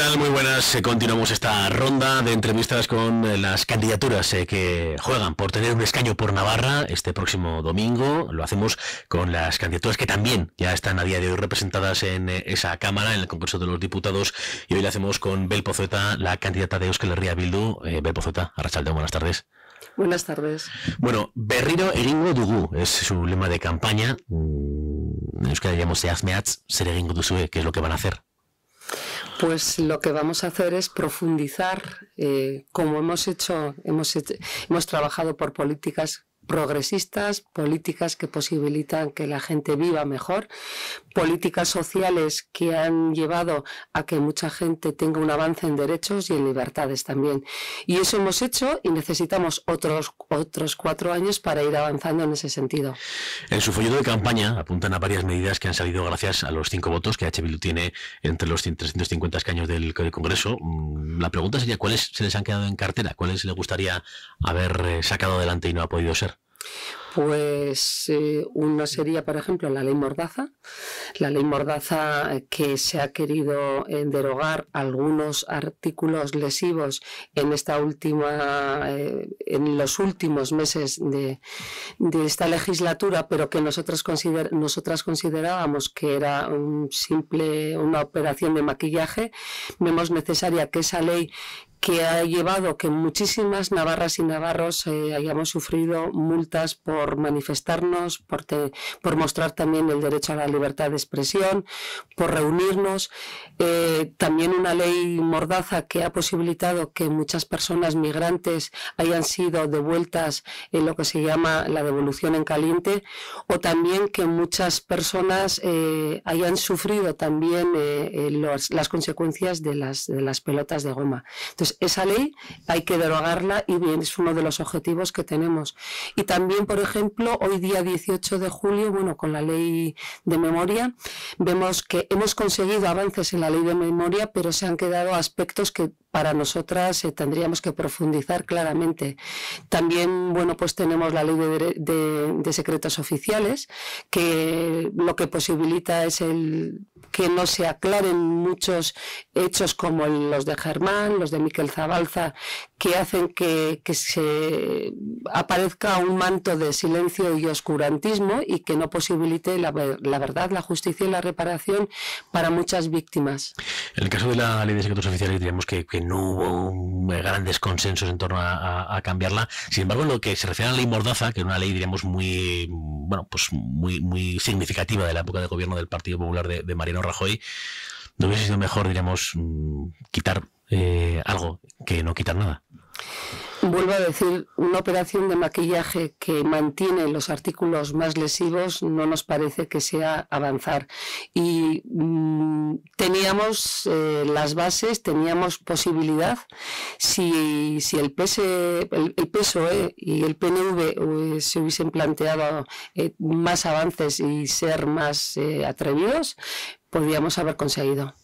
tal? Muy buenas. Eh, continuamos esta ronda de entrevistas con eh, las candidaturas eh, que juegan por tener un escaño por Navarra este próximo domingo. Lo hacemos con las candidaturas que también ya están a día de hoy representadas en esa Cámara, en el Congreso de los Diputados. Y hoy lo hacemos con Bel Pozueta, la candidata de Euskal Herria Bildu. Bel Pozueta, Arrachalde, buenas tardes. Buenas tardes. Bueno, Berriro Eringo Dugu es su lema de campaña. Mm, en Euskal Herria Zehazmeatz, ser Eringo Duzue, ¿qué es lo que van a hacer? Pues lo que vamos a hacer es profundizar, eh, como hemos hecho, hemos, hemos trabajado por políticas progresistas, políticas que posibilitan que la gente viva mejor, políticas sociales que han llevado a que mucha gente tenga un avance en derechos y en libertades también. Y eso hemos hecho y necesitamos otros, otros cuatro años para ir avanzando en ese sentido. En su folleto de campaña apuntan a varias medidas que han salido gracias a los cinco votos que H. tiene entre los 350 escaños del Congreso. Mm, la pregunta sería, ¿cuáles se les han quedado en cartera? ¿Cuáles le gustaría haber eh, sacado adelante y no ha podido ser? Pues eh, uno sería, por ejemplo, la ley Mordaza. La ley Mordaza eh, que se ha querido eh, derogar algunos artículos lesivos en esta última, en los últimos meses de, esta legislatura, pero que nosotras considerábamos que era un simple, una operación de maquillaje. Vemos necesaria que esa ley que ha llevado que muchísimas navarras y navarros eh, hayamos sufrido multas por manifestarnos, por, por, mostrar también el derecho a la libertad de expresión, por reunirnos. Eh, también una ley mordaza que ha posibilitado que muchas personas migrantes hayan sido devueltas en lo que se llama la devolución en caliente, o también que muchas personas eh, hayan sufrido también las consecuencias de las, pelotas de goma. Esa ley hay que derogarla y bien, es uno de los objetivos que tenemos. Y también, por ejemplo, hoy día 18 de julio, bueno, con la ley de memoria, vemos que hemos conseguido avances en la ley de memoria, pero se han quedado aspectos que para nosotras eh, tendríamos que profundizar claramente. También, bueno, pues tenemos la ley de, secretos oficiales, que lo que posibilita es el que no se aclaren muchos hechos como los de Germán, los de Miquel Zabalza, que hacen que, se aparezca un manto de silencio y oscurantismo y que no posibilite la, verdad, la justicia y la reparación para muchas víctimas. En el caso de la ley de secretos oficiales diríamos que no hubo grandes consensos en torno a, cambiarla. Sin embargo, lo que se refiere a la ley Mordaza, que es una ley, diríamos, muy, bueno, pues muy, muy significativa de la época de gobierno del Partido Popular de, Mariano Rajoy, no hubiese sido mejor, diríamos, mm, quitar eh, algo que no quitar nada. Vuelvo a decir, una operación de maquillaje que mantiene los artículos más lesivos no nos parece que sea avanzar. Y mm, teníamos eh, las bases, teníamos posibilidad. Si, si el, PS, el, PSOE y el PNV eh, se hubiesen planteado más avances y ser más atrevidos, podríamos haber conseguido.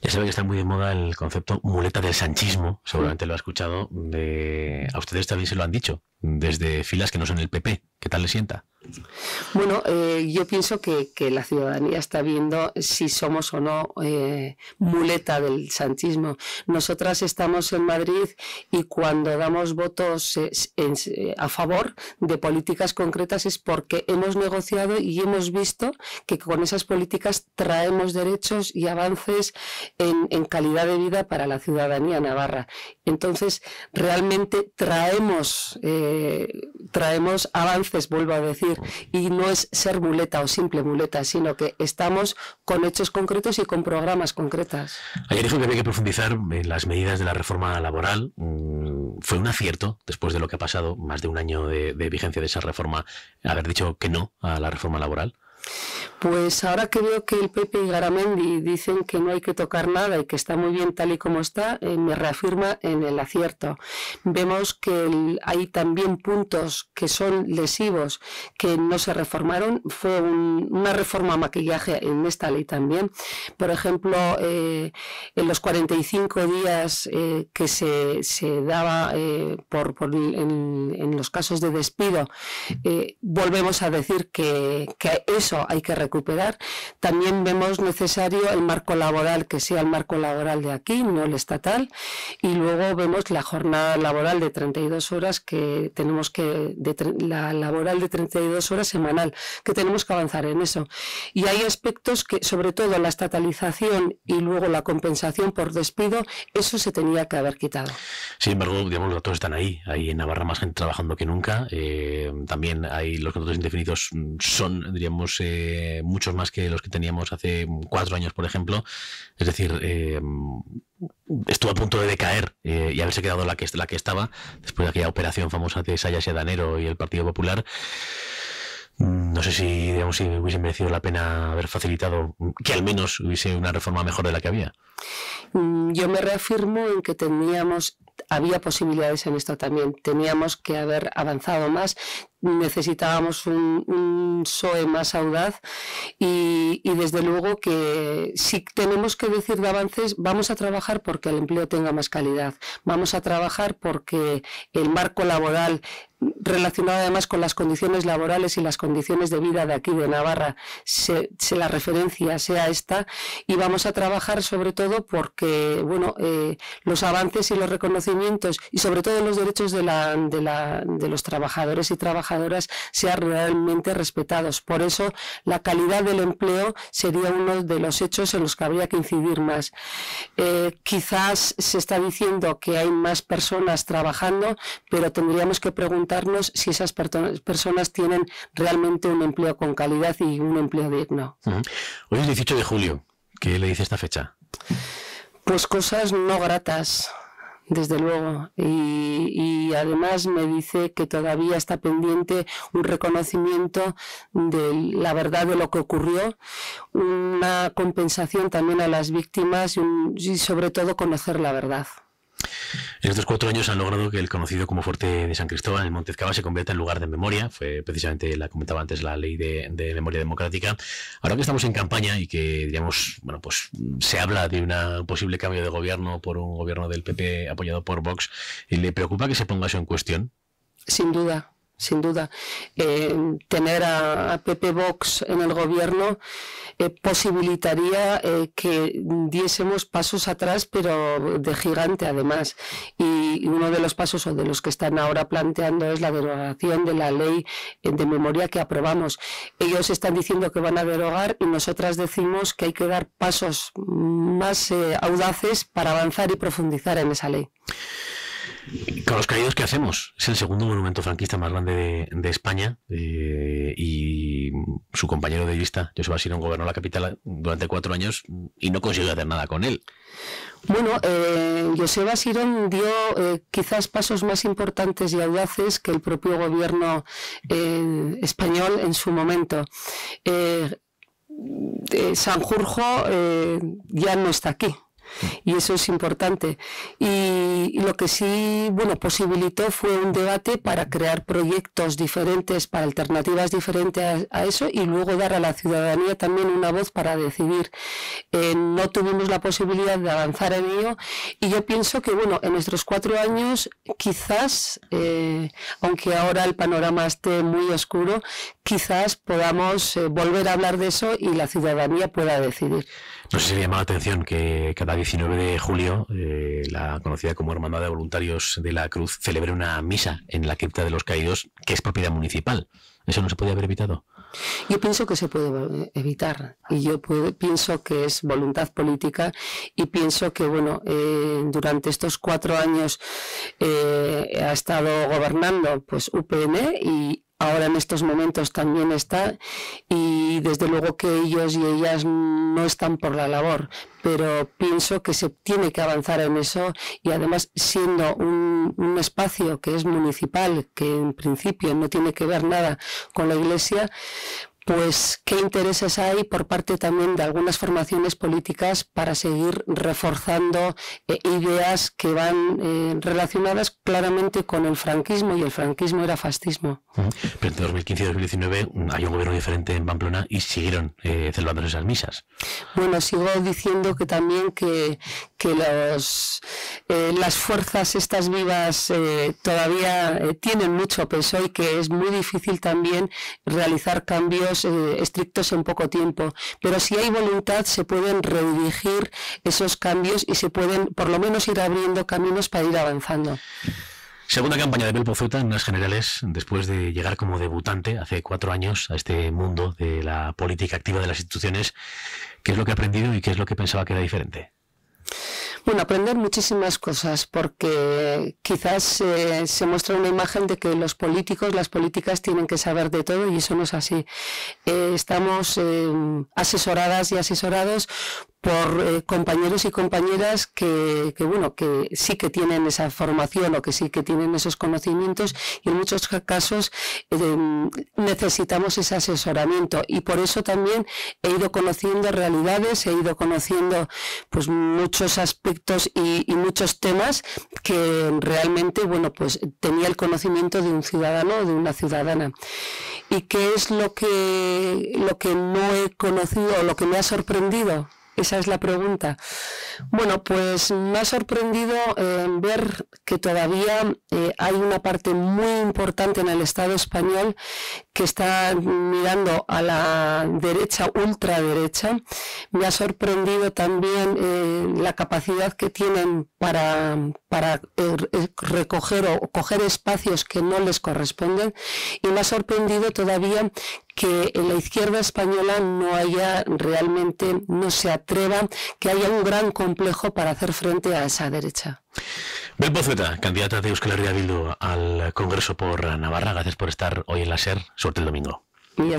Ya sabe que está muy de moda el concepto muleta del sanchismo, seguramente lo ha escuchado, de... a ustedes también se lo han dicho, desde filas que no son el PP. ¿Qué tal le sienta? Bueno, eh, yo pienso que, la ciudadanía está viendo si somos o no eh, muleta del sanchismo. Nosotras estamos en Madrid y cuando damos votos eh, a favor de políticas concretas es porque hemos negociado y hemos visto que con esas políticas traemos derechos y avances en, en calidad de vida para la ciudadanía navarra. Entonces, realmente traemos, traemos avances, vuelvo a decir, y no es ser muleta o simple muleta, sino que estamos con hechos concretos y con programas concretas. Ayer dijo que había que profundizar en las medidas de la reforma laboral. Mm, ¿Fue un acierto, después de lo que ha pasado, más de un año de vigencia de esa reforma, haber dicho que no a la reforma laboral? Pues ahora que veo que el Pepe y Garamendi dicen que no hay que tocar nada y que está muy bien tal y como está, eh, me reafirma en el acierto. Vemos que hay también puntos que son lesivos que no se reformaron. Fue una reforma maquillaje en esta ley también. Por ejemplo, eh, en los 45 días eh, que se, daba por, en, los casos de despido, volvemos a decir que, que eso hay que recuperar. También vemos necesario el marco laboral, que sea el marco laboral de aquí, no el estatal. Y luego vemos la jornada laboral de 32 horas que tenemos que, la laboral de 32 horas semanal, que tenemos que avanzar en eso. Y hay aspectos que, sobre todo la estatalización y luego la compensación por despido, eso se tenía que haber quitado. Sin embargo, digamos, los datos están ahí. Hay en Navarra más gente trabajando que nunca. Eh, también hay los contratos indefinidos mm, son, diríamos, eh, muchos más que los que teníamos hace cuatro años, por ejemplo. Es decir, eh, estuvo a punto de decaer y haberse quedado la que, la que estaba después de aquella operación famosa de Sayas y Adanero y el Partido Popular. No sé si, digamos, si hubiese merecido la pena haber facilitado que al menos hubiese una reforma mejor de la que había. Mm, yo me reafirmo en que teníamos había posibilidades en esto también. Teníamos que haber avanzado más, necesitábamos un, un PSOE más audaz y, y, desde luego que si tenemos que decir de avances, vamos a trabajar porque el empleo tenga más calidad, vamos a trabajar porque el marco laboral relacionado además con las condiciones laborales y las condiciones de vida de aquí de Navarra, se, la referencia sea esta y vamos a trabajar sobre todo porque bueno eh, los avances y los reconocimientos y sobre todo los derechos de, la, de, la, de los trabajadores y trabajadoras sean realmente respetados. Por eso la calidad del empleo sería uno de los hechos en los que habría que incidir más. Eh, quizás se está diciendo que hay más personas trabajando, pero tendríamos que preguntar si esas personas tienen realmente un empleo con calidad y un empleo digno. Hoy es 18 de julio. ¿Qué le dice esta fecha? Pues cosas no gratas, desde luego. Y, y, además me dice que todavía está pendiente un reconocimiento de la verdad de lo que ocurrió, una compensación también a las víctimas y, y sobre todo conocer la verdad. En estos cuatro años han logrado que el conocido como Fuerte de San Cristóbal, en Montezcaba, se convierta en lugar de memoria. Fue precisamente, la comentaba antes, la ley de, memoria democrática. Ahora que estamos en campaña y que, digamos, bueno, pues se habla de un posible cambio de gobierno por un gobierno del PP apoyado por Vox, ¿le preocupa que se ponga eso en cuestión? Sin duda, sin duda. Eh, tener a, Pepe Vox en el gobierno eh, posibilitaría eh, que diésemos pasos atrás, pero de gigante además. Y, uno de los pasos o de los que están ahora planteando es la derogación de la ley de memoria que aprobamos. Ellos están diciendo que van a derogar y nosotras decimos que hay que dar pasos más audaces para avanzar y profundizar en esa ley. Con los caídos, ¿qué hacemos? Es el segundo monumento franquista más grande de, España eh, y su compañero de lista, Joseba Sirón, gobernó la capital durante cuatro años y no consiguió hacer nada con él. Bueno, eh, Joseba Sirón dio eh, quizás pasos más importantes y audaces que el propio gobierno español en su momento. Sanjurjo ya no está aquí, y eso es importante. Y, lo que sí, bueno, posibilitó fue un debate para crear proyectos diferentes, para alternativas diferentes a, eso y luego dar a la ciudadanía también una voz para decidir. Eh, no tuvimos la posibilidad de avanzar en ello y yo pienso que, bueno, en nuestros cuatro años quizás, eh, aunque ahora el panorama esté muy oscuro, quizás podamos eh, volver a hablar de eso y la ciudadanía pueda decidir. No sé si le la atención que cada 19 de julio eh, la conocida como Hermandad de Voluntarios de la Cruz celebre una misa en la cripta de los caídos, que es propiedad municipal. ¿Eso no se podía haber evitado? Yo pienso que se puede evitar y yo pienso que es voluntad política y pienso que bueno eh, durante estos cuatro años eh, ha estado gobernando pues UPN y ahora en estos momentos también está y desde luego que ellos y ellas no están por la labor, pero pienso que se tiene que avanzar en eso y además siendo un, un espacio que es municipal, que en principio no tiene que ver nada con la iglesia, pues qué intereses hay por parte también de algunas formaciones políticas para seguir reforzando eh, ideas que van eh, relacionadas claramente con el franquismo y el franquismo era fascismo. Pero entre 2015 y 2019 mm, hay un gobierno diferente en Pamplona y siguieron eh, celebrando esas misas. Bueno, sigo diciendo que también que, que los, las fuerzas estas vivas todavía tienen mucho peso y que es muy difícil también realizar cambios eh, estrictos en poco tiempo, pero si hay voluntad se pueden redirigir esos cambios y se pueden por lo menos ir abriendo caminos para ir avanzando. Segunda campaña de Bel en las generales, después de llegar como debutante hace cuatro años a este mundo de la política activa de las instituciones, ¿qué es lo que ha aprendido y qué es lo que pensaba que era diferente? Bueno, aprender muchísimas cosas, porque quizás eh, se muestra una imagen de que los políticos, las políticas tienen que saber de todo y eso no es así. Eh, estamos eh, asesoradas y asesorados por eh, compañeros y compañeras que, bueno, que sí que tienen esa formación o que sí que tienen esos conocimientos y en muchos casos eh, necesitamos ese asesoramiento y por eso también he ido conociendo realidades, he ido conociendo pues muchos aspectos y, y muchos temas que realmente, bueno, pues tenía el conocimiento de un ciudadano o de una ciudadana. ¿Y qué es lo que, lo que no he conocido o lo que me ha sorprendido? Esa es la pregunta. Bueno, pues me ha sorprendido eh, ver que todavía eh, hay una parte muy importante en el Estado español que está mirando a la derecha, ultraderecha. Me ha sorprendido también eh, la capacidad que tienen para, para recoger o coger espacios que no les corresponden. Y me ha sorprendido todavía que en la izquierda española no haya realmente, no se atreva, que haya un gran complejo para hacer frente a esa derecha. Bel candidata de Euskal Herria Bildu al Congreso por Navarra, gracias por estar hoy en la SER. Suerte el domingo. Y